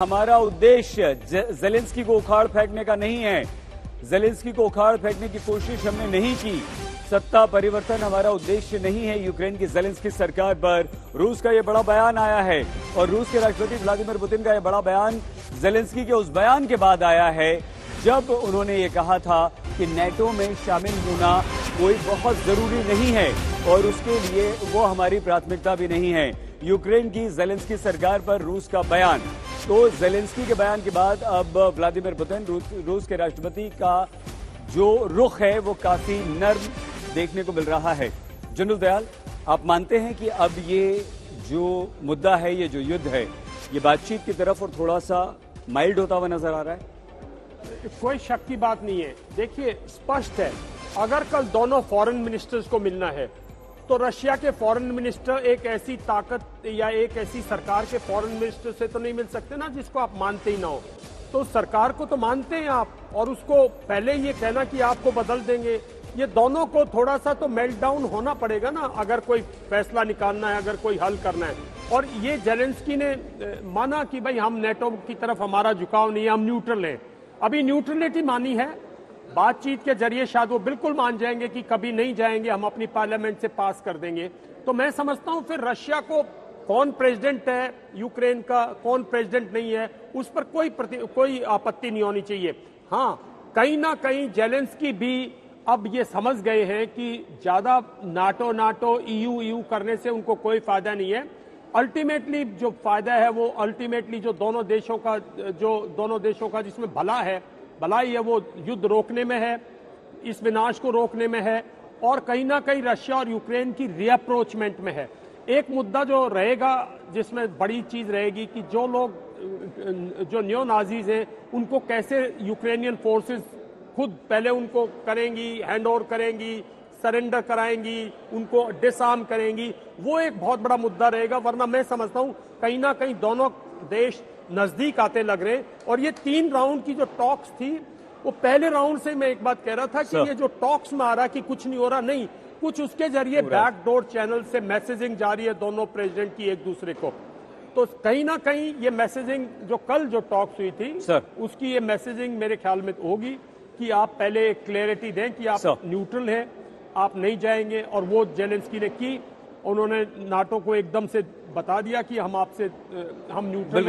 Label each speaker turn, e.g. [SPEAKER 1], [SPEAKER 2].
[SPEAKER 1] हमारा उद्देश्य जेलेंस्की को उखाड़ फेंकने का नहीं है। जेलेंस्की को उखाड़ फेंकने की कोशिश हमने नहीं की। सत्ता परिवर्तन हमारा उद्देश्य नहीं है यूक्रेन की जेलेंस्की सरकार पर। रूस का यह बड़ा बयान आया है और रूस के राष्ट्रपति व्लादिमीर पुतिन का यह बड़ा बयान जेलेंस्की के उस बयान के बाद आया है। जब उन्होंने ये कहा था कि नेटो में शामिल होना कोई बहुत ज़रूरी नहीं है और उसके लिए वो हमारी प्राथमिकता भी नहीं है। यूक्रेन की जेलेंस्की सरकार पर रूस का बयान। तो जेलेंस्की के बयान के बाद अब व्लादिमीर पुतिन, रूस के राष्ट्रपति का जो रुख है वो काफ़ी नर्म देखने को मिल रहा है। जनरल दयाल, आप मानते हैं कि अब ये जो मुद्दा है, ये जो युद्ध है, ये बातचीत की तरफ़ और थोड़ा सा माइल्ड होता हुआ नज़र आ रहा है?
[SPEAKER 2] कोई शक की बात नहीं है। देखिए, स्पष्ट है, अगर कल दोनों फॉरेन मिनिस्टर्स को मिलना है तो रशिया के फॉरेन मिनिस्टर एक ऐसी ताकत या एक ऐसी सरकार के फॉरेन मिनिस्टर से तो नहीं मिल सकते ना, जिसको आप मानते ही ना हो। तो सरकार को तो मानते हैं आप, और उसको पहले ये कहना कि आपको बदल देंगे। ये दोनों को थोड़ा सा तो मेल्ट डाउन होना पड़ेगा ना, अगर कोई फैसला निकालना है, अगर कोई हल करना है। और ये जेलेंस्की ने माना कि भाई हम नेटो की तरफ़ हमारा झुकाव नहीं है, हम न्यूट्रल हैं। अभी न्यूट्रलिटी मानी है बातचीत के ज़रिए शायद वो बिल्कुल मान जाएँगे कि कभी नहीं जाएँगे, हम अपनी पार्लियामेंट से पास कर देंगे। तो मैं समझता हूँ फिर रशिया को कौन प्रेसिडेंट है, यूक्रेन का कौन प्रेसिडेंट नहीं है, उस पर कोई कोई आपत्ति नहीं होनी चाहिए। हाँ कहीं ना कहीं जेलेंस्की भी अब ये समझ गए हैं कि ज़्यादा नाटो नाटो, ईयू ईयू करने से उनको कोई फ़ायदा नहीं है। अल्टीमेटली जो फ़ायदा है वो अल्टीमेटली जो दोनों देशों का, जो दोनों देशों का जिसमें भला है भलाई है, वो युद्ध रोकने में है, इस विनाश को रोकने में है, और कहीं ना कहीं रशिया और यूक्रेन की रीअप्रोचमेंट में है। एक मुद्दा जो रहेगा, जिसमें बड़ी चीज़ रहेगी कि जो लोग, जो न्यो नाजीज हैं, उनको कैसे यूक्रेनियन फोर्सेस खुद पहले उनको करेंगी हैंड ओवर करेंगी सरेंडर कराएँगी, उनको डिसआर्म करेंगी, वो एक बहुत बड़ा मुद्दा रहेगा, वरना मैं समझता हूँ कहीं ना कहीं दोनों देश नज़दीक आते लग रहे हैं। और ये तीन राउंड की जो टॉक्स थी वो पहले राउंड से मैं एक बात कह रहा था कि ये जो टॉक्स में आ रहा कि कुछ नहीं हो रहा नहीं कुछ उसके ज़रिए बैकडोर चैनल से मैसेजिंग जारी है दोनों प्रेसिडेंट की एक दूसरे को। तो कहीं ना कहीं ये मैसेजिंग जो कल जो टॉक्स हुई थी
[SPEAKER 1] सर।
[SPEAKER 2] उसकी ये मैसेजिंग मेरे ख्याल में होगी कि आप पहले क्लैरिटी दें कि आप न्यूट्रल हैं आप नहीं जाएँगे। और वो जेलेंस्की ने की उन्होंने नाटो को एकदम से बता दिया कि हम आपसे हम न्यूट्रल